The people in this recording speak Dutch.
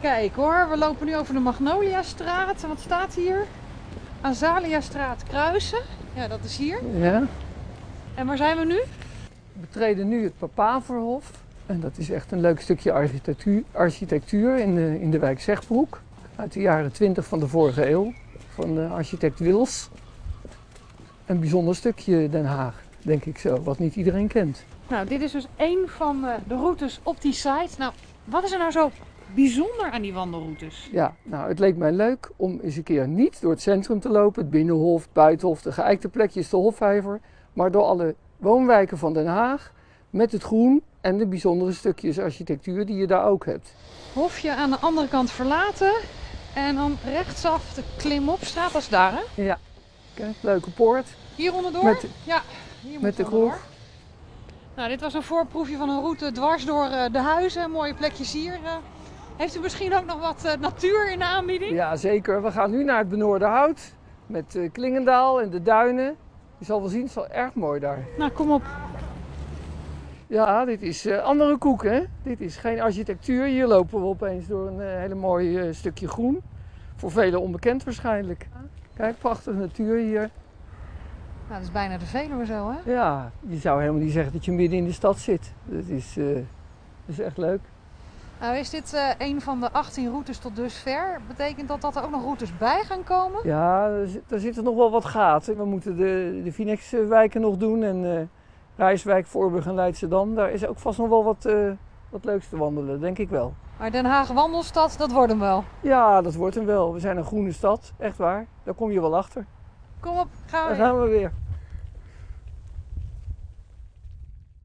Kijk hoor, we lopen nu over de Magnoliastraat. Wat staat hier? Azaliastraat Kruisen. Ja, dat is hier. Ja. En waar zijn we nu? We betreden nu het Papaverhof. En dat is echt een leuk stukje architectuur, architectuur in, de, in de wijk Zegbroek. Uit de jaren 20 van de vorige eeuw. Van de architect Wils. Een bijzonder stukje Den Haag, denk ik zo. Wat niet iedereen kent. Nou, dit is dus één van eh, de routes op die site. Nou, wat is er nou zo bijzonder aan die wandelroutes? Ja, nou, het leek mij leuk om eens een keer niet door het centrum te lopen. Het Binnenhof, het Buitenhof, de geëikte plekjes, de Hofvijver. Maar door alle woonwijken van Den Haag. Met het groen en de bijzondere stukjes architectuur die je daar ook hebt. Hofje aan de andere kant verlaten. En dan rechtsaf de Klimopstraat, is daar hè? Ja, kijk, leuke poort. Hier onderdoor? Met, Ja, hier met de kroeg. Nou, dit was een voorproefje van een route dwars door eh, de huizen. Mooie plekjes hier. eh. Heeft u misschien ook nog wat eh, natuur in de aanbieding? Ja, zeker. We gaan nu naar het Benoorderhout. Met eh, Klingendaal en de duinen. Je zal wel zien, het is wel erg mooi daar. Nou, kom op. Ja, dit is eh, andere koek, hè? Dit is geen architectuur. Hier lopen we opeens door een hele mooi stukje groen. Voor velen onbekend waarschijnlijk. Kijk, prachtige natuur hier. Nou, dat is bijna de Veluwe zo, hè? Ja, je zou helemaal niet zeggen dat je midden in de stad zit. Dat is, dat is echt leuk. Nou, is dit eh, een van de 18 routes tot dusver? Betekent dat dat er ook nog routes bij gaan komen? Ja, er, zit- zitten nog wel wat gaten. We moeten de, de Finex-wijken nog doen. En eh Rijswijk, Voorburg en Leidschendam. Daar is ook vast nog wel wat, eh, wat leuks te wandelen, denk ik wel. Maar Den Haag wandelstad, dat wordt hem wel. Ja, dat wordt hem wel. We zijn een groene stad, echt waar. Daar kom je wel achter. Kom op, gaan we Daar gaan we weer.